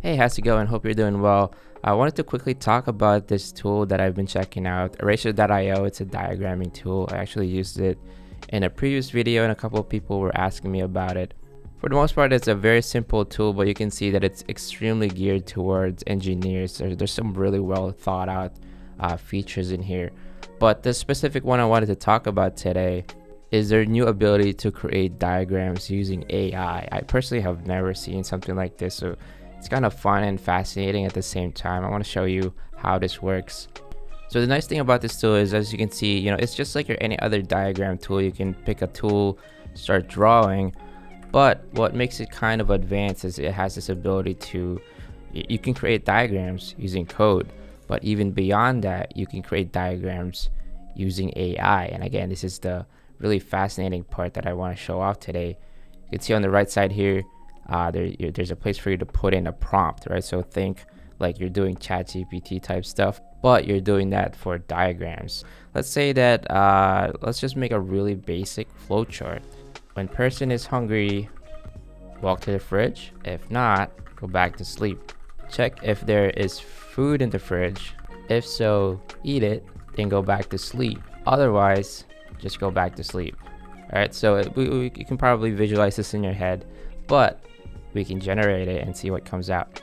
Hey, how's it going? Hope you're doing well. I wanted to quickly talk about this tool that I've been checking out, Eraser.io. It's a diagramming tool. I actually used it in a previous video and a couple of people were asking me about it. For the most part, it's a very simple tool, but you can see that it's extremely geared towards engineers. There's, there's some really well thought out uh, features in here. But the specific one I wanted to talk about today is their new ability to create diagrams using AI. I personally have never seen something like this, so it's kind of fun and fascinating at the same time. I want to show you how this works. So the nice thing about this tool is, as you can see, you know, it's just like your any other diagram tool. You can pick a tool, start drawing, but what makes it kind of advanced is it has this ability to, you can create diagrams using code, but even beyond that, you can create diagrams using AI. And again, this is the really fascinating part that I want to show off today. You can see on the right side here, uh, there, there's a place for you to put in a prompt, right? So think like you're doing ChatGPT type stuff, but you're doing that for diagrams. Let's say that, uh, let's just make a really basic flowchart. When person is hungry, walk to the fridge. If not, go back to sleep. Check if there is food in the fridge. If so, eat it, then go back to sleep. Otherwise, just go back to sleep. All right, so we, we, you can probably visualize this in your head, but we can generate it and see what comes out.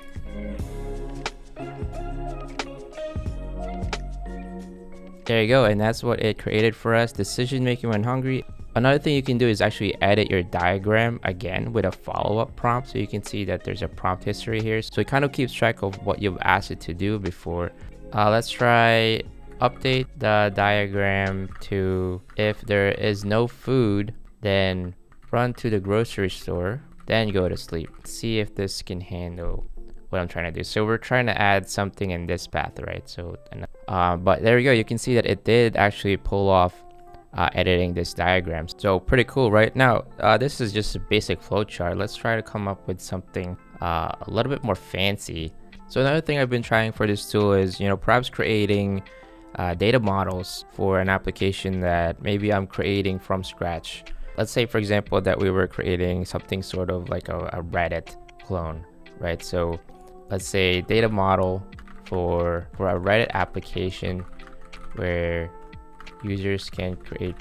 There you go, and that's what it created for us, decision making when hungry. Another thing you can do is actually edit your diagram again with a follow-up prompt. So you can see that there's a prompt history here. So it kind of keeps track of what you've asked it to do before. Uh, let's try update the diagram to if there is no food, then run to the grocery store then go to sleep. See if this can handle what I'm trying to do. So we're trying to add something in this path, right? So, uh, but there we go. You can see that it did actually pull off uh, editing this diagram. So pretty cool, right? Now, uh, this is just a basic flowchart. Let's try to come up with something uh, a little bit more fancy. So another thing I've been trying for this tool is, you know, perhaps creating uh, data models for an application that maybe I'm creating from scratch let's say for example that we were creating something sort of like a, a reddit clone right? So let's say data model for for a reddit application where users can create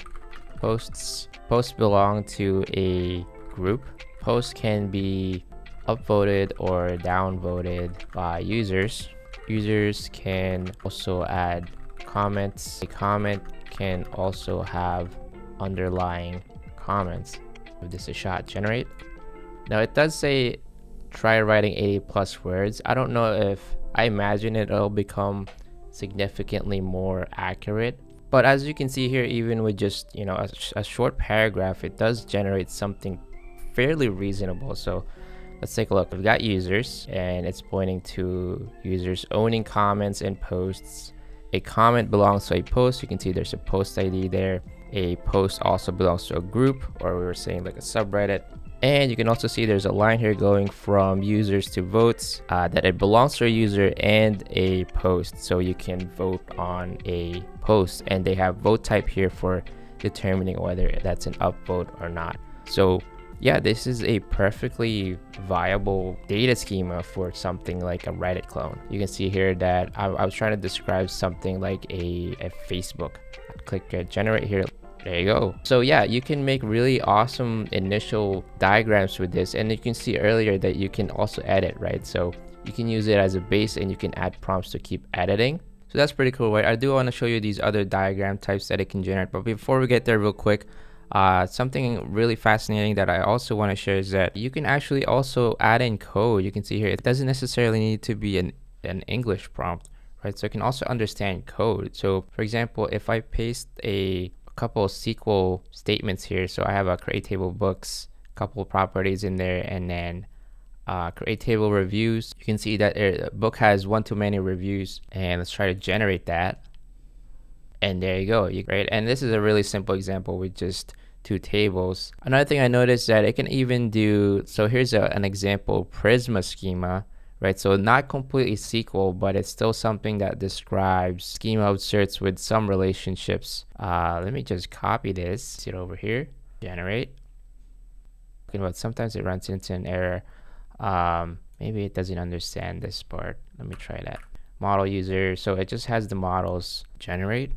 posts. Posts belong to a group. Posts can be upvoted or downvoted by users. Users can also add comments. A comment can also have underlying comments. Give this a shot. Generate. Now it does say try writing 80 plus words. I don't know if I imagine it'll become significantly more accurate. But as you can see here, even with just, you know, a, a short paragraph, it does generate something fairly reasonable. So let's take a look. We've got users and it's pointing to users owning comments and posts. A comment belongs to a post. You can see there's a post ID there a post also belongs to a group or we were saying like a subreddit. And you can also see there's a line here going from users to votes uh, that it belongs to a user and a post. So you can vote on a post and they have vote type here for determining whether that's an upvote or not. So yeah this is a perfectly viable data schema for something like a reddit clone. You can see here that i, I was trying to describe something like a, a facebook click generate here there you go. So yeah, you can make really awesome initial diagrams with this. And you can see earlier that you can also edit, right? So you can use it as a base and you can add prompts to keep editing. So that's pretty cool, right? I do want to show you these other diagram types that it can generate. But before we get there real quick, uh, something really fascinating that I also want to share is that you can actually also add in code. You can see here, it doesn't necessarily need to be an, an English prompt, right? So it can also understand code. So for example, if I paste a couple SQL statements here. So I have a create table books, couple properties in there, and then uh, create table reviews. You can see that the book has one too many reviews, and let's try to generate that. And there you go, right? And this is a really simple example with just two tables. Another thing I noticed that it can even do, so here's a, an example Prisma schema right? So not completely SQL, but it's still something that describes schema certs with some relationships. Uh, let me just copy this, see it over here, generate. But sometimes it runs into an error. Um, maybe it doesn't understand this part. Let me try that. Model user, so it just has the models generate.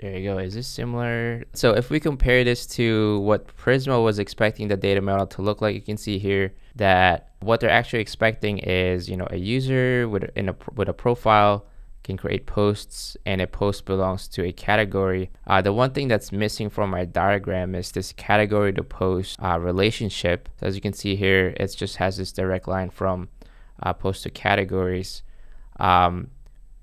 There you go. Is this similar? So if we compare this to what Prisma was expecting the data model to look like, you can see here that what they're actually expecting is, you know, a user with in a with a profile can create posts and a post belongs to a category. Uh, the one thing that's missing from my diagram is this category to post uh, relationship. So as you can see here, it just has this direct line from uh, post to categories, um,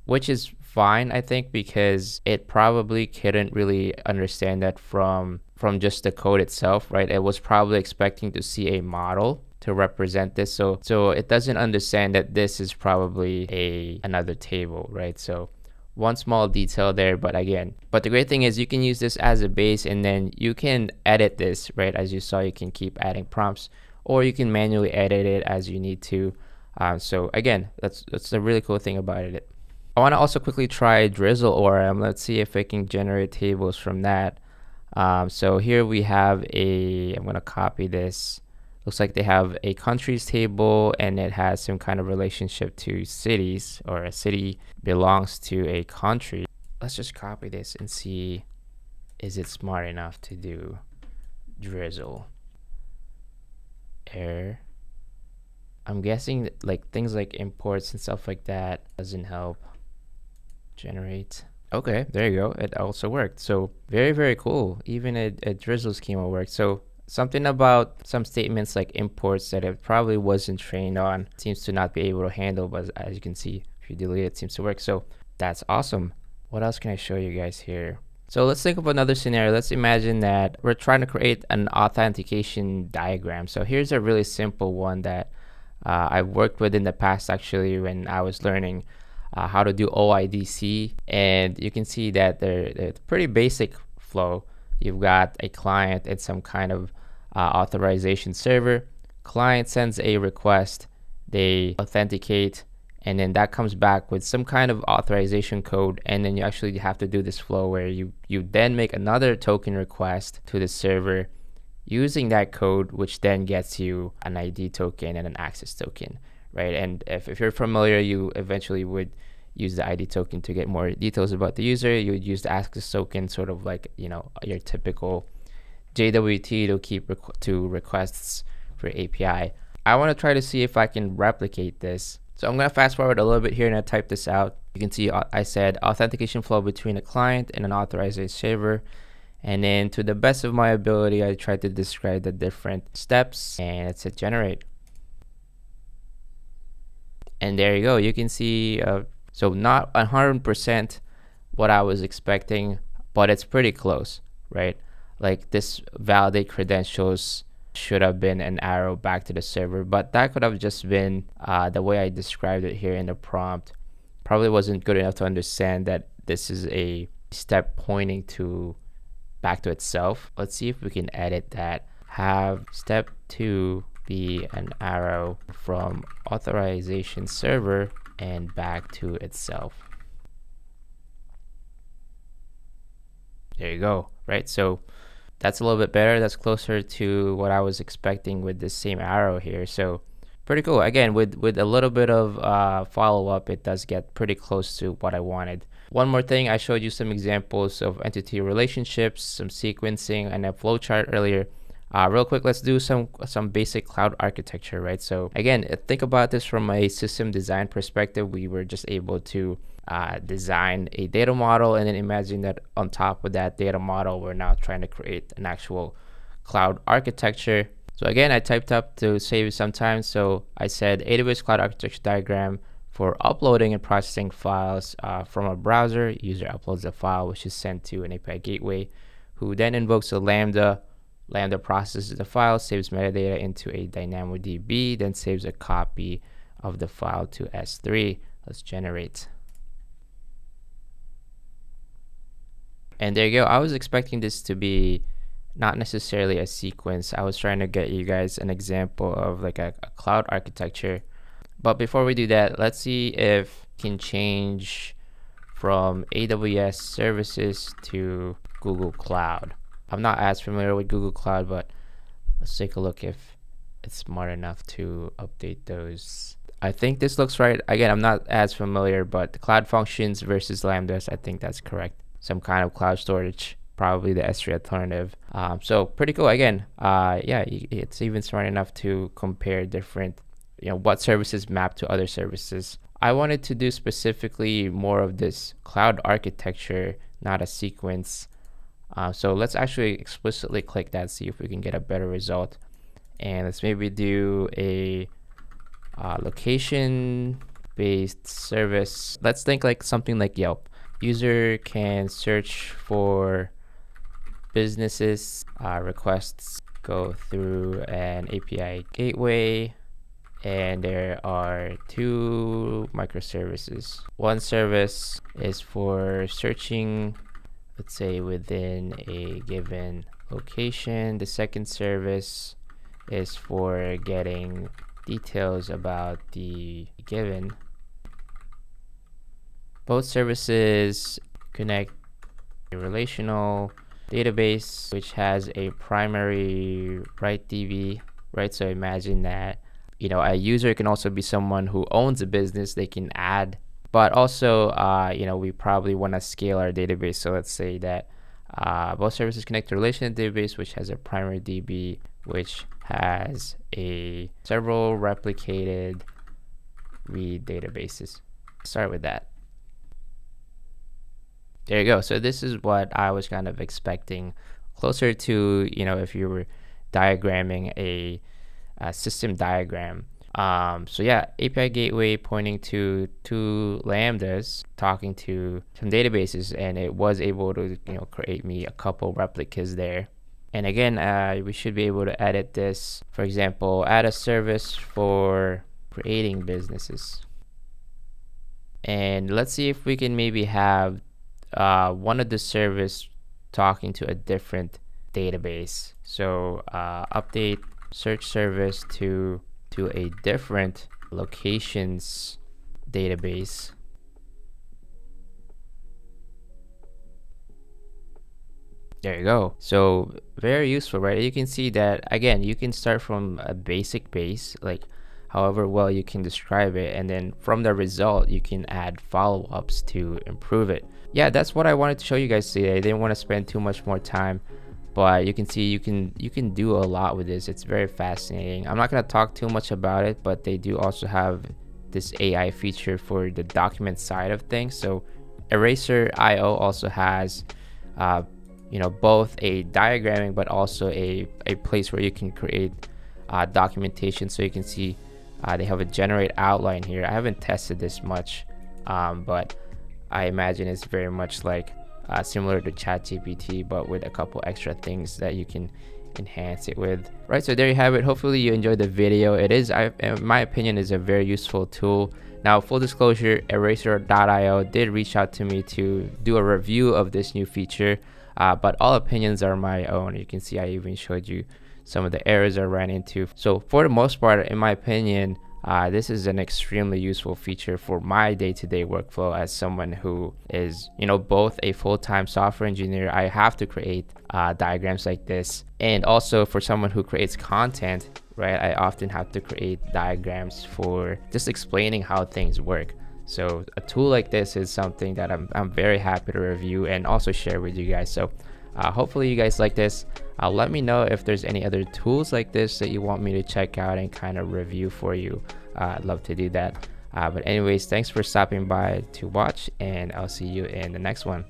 which is fine, I think, because it probably couldn't really understand that from from just the code itself, right? It was probably expecting to see a model to represent this. So so it doesn't understand that this is probably a another table, right? So one small detail there, but again, but the great thing is you can use this as a base and then you can edit this, right? As you saw, you can keep adding prompts or you can manually edit it as you need to. Um, so again, that's that's the really cool thing about it. I want to also quickly try Drizzle ORM. Let's see if it can generate tables from that. Um, so here we have a, I'm going to copy this. Looks like they have a countries table and it has some kind of relationship to cities or a city belongs to a country. Let's just copy this and see is it smart enough to do drizzle. Error. I'm guessing like things like imports and stuff like that doesn't help generate. Okay, there you go. It also worked. So very, very cool. Even a, a drizzle schema worked. So something about some statements like imports that it probably wasn't trained on seems to not be able to handle. But as you can see, if you delete it, it seems to work. So that's awesome. What else can I show you guys here? So let's think of another scenario. Let's imagine that we're trying to create an authentication diagram. So here's a really simple one that uh, I've worked with in the past actually when I was learning uh, how to do OIDC. And you can see that they're, they're pretty basic flow. You've got a client and some kind of uh, authorization server. Client sends a request, they authenticate, and then that comes back with some kind of authorization code. And then you actually have to do this flow where you, you then make another token request to the server using that code, which then gets you an ID token and an access token right? And if, if you're familiar, you eventually would use the ID token to get more details about the user. You would use the access token, sort of like you know your typical JWT to keep requ to requests for API. I want to try to see if I can replicate this. So I'm going to fast forward a little bit here and I type this out. You can see uh, I said authentication flow between a client and an authorized server. And then to the best of my ability, I tried to describe the different steps and it said generate and there you go you can see uh, so not 100% what I was expecting but it's pretty close right? Like this validate credentials should have been an arrow back to the server but that could have just been uh, the way I described it here in the prompt. Probably wasn't good enough to understand that this is a step pointing to back to itself. Let's see if we can edit that. Have step two be an arrow from authorization server and back to itself. There you go, right? So that's a little bit better. That's closer to what I was expecting with the same arrow here. So pretty cool. Again, with, with a little bit of uh, follow-up, it does get pretty close to what I wanted. One more thing, I showed you some examples of entity relationships, some sequencing, and a flowchart earlier. Uh, real quick, let's do some some basic cloud architecture, right? So again, think about this from a system design perspective. We were just able to uh, design a data model and then imagine that on top of that data model, we're now trying to create an actual cloud architecture. So again, I typed up to save you some time. So I said AWS cloud architecture diagram for uploading and processing files uh, from a browser. User uploads a file, which is sent to an API gateway, who then invokes a Lambda Lambda processes the file, saves metadata into a DynamoDB, then saves a copy of the file to S3. Let's generate. And there you go. I was expecting this to be not necessarily a sequence. I was trying to get you guys an example of like a, a cloud architecture. But before we do that, let's see if can change from AWS services to Google Cloud. I'm not as familiar with Google Cloud, but let's take a look if it's smart enough to update those. I think this looks right. Again, I'm not as familiar, but the cloud functions versus Lambdas, I think that's correct. Some kind of cloud storage, probably the S3 alternative. Um, so pretty cool. Again, uh, yeah, it's even smart enough to compare different, you know, what services map to other services. I wanted to do specifically more of this cloud architecture, not a sequence. Uh, so let's actually explicitly click that, see if we can get a better result. And let's maybe do a uh, location based service. Let's think like something like Yelp. User can search for businesses, uh, requests go through an API gateway, and there are two microservices. One service is for searching, let's say within a given location. The second service is for getting details about the given. Both services connect a relational database which has a primary write DB, right? So imagine that, you know, a user can also be someone who owns a business, they can add, but also, uh, you know, we probably want to scale our database. So let's say that uh, both services connect to relational database, which has a primary DB, which has a several replicated read databases. Start with that. There you go. So this is what I was kind of expecting, closer to you know if you were diagramming a, a system diagram. Um, so yeah, API gateway pointing to two lambdas talking to some databases, and it was able to you know create me a couple replicas there. And again, uh, we should be able to edit this. For example, add a service for creating businesses. And let's see if we can maybe have uh, one of the service talking to a different database. So uh, update search service to to a different locations database There you go. So very useful, right? You can see that again, you can start from a basic base, like however well you can describe it, and then from the result, you can add follow-ups to improve it. Yeah, that's what I wanted to show you guys today. I didn't want to spend too much more time, but you can see you can you can do a lot with this. It's very fascinating. I'm not gonna talk too much about it, but they do also have this AI feature for the document side of things. So Eraser.io also has uh, you know both a diagramming but also a, a place where you can create uh, documentation so you can see uh, they have a generate outline here I haven't tested this much um, but I imagine it's very much like uh, similar to ChatGPT but with a couple extra things that you can enhance it with right so there you have it hopefully you enjoyed the video it is I, in my opinion is a very useful tool now full disclosure eraser.io did reach out to me to do a review of this new feature uh, but all opinions are my own. You can see I even showed you some of the errors I ran into. So for the most part, in my opinion, uh, this is an extremely useful feature for my day-to-day workflow as someone who is, you know, both a full-time software engineer. I have to create uh, diagrams like this, and also for someone who creates content, right? I often have to create diagrams for just explaining how things work. So a tool like this is something that I'm, I'm very happy to review and also share with you guys. So uh, hopefully you guys like this. Uh, let me know if there's any other tools like this that you want me to check out and kind of review for you. Uh, I'd love to do that. Uh, but anyways, thanks for stopping by to watch and I'll see you in the next one.